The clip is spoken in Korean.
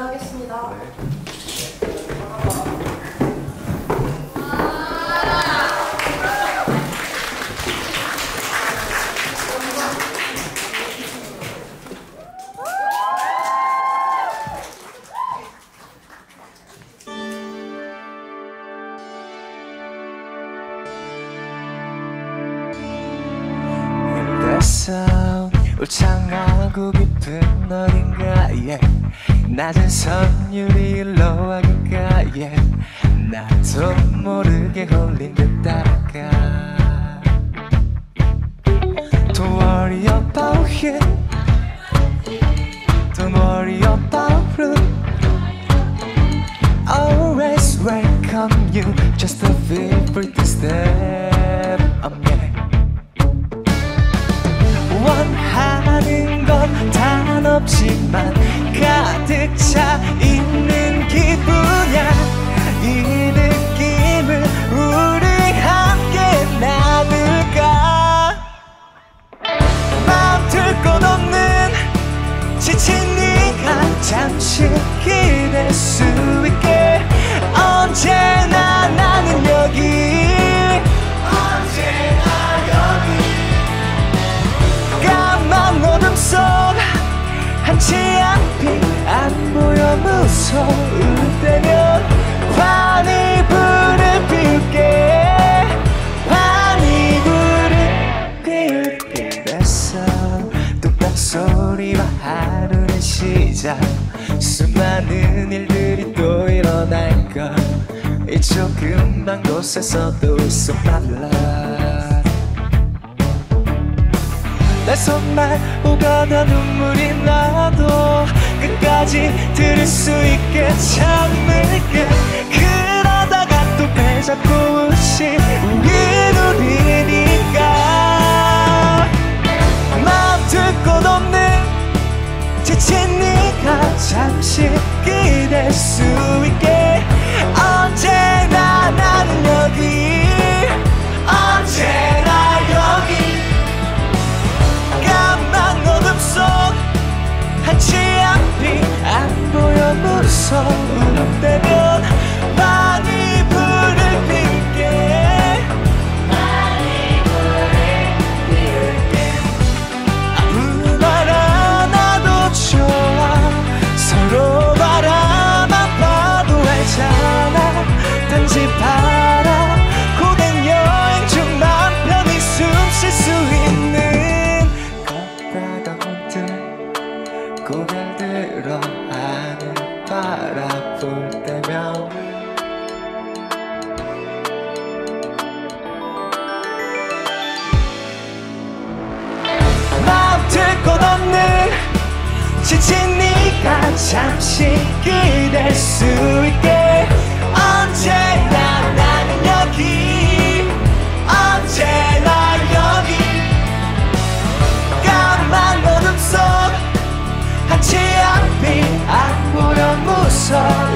시작하겠습니다. 됐 울창하고 깊은 어딘가에 낮은 선율이 가까이에 나도 모르게 홀린 듯 따라가 Don't worry about it Don't worry about it Always welcome you Just a favorite step 없지만 시작. 수많은 일들이 또 일어날 걸이 조금만 곳에서도 so 빨라. 내 손만 오가다 눈물이 나도 끝까지 들을 수 있게 참을게. 그러다가 또 배 잡고 웃이 잠시 기댈 수 있게. 언제나 나는 여기. 언제나 여기. 까만 어둠 속 한치 앞이 안 보여. 무서울 때면 또 때면. 멈출 곳 없는 지친 네가 잠시 기댈 수 있게. 언제나 나는 여기 언제나 여기. 까만 어둠 속 한치 앞이 안 보여 무서워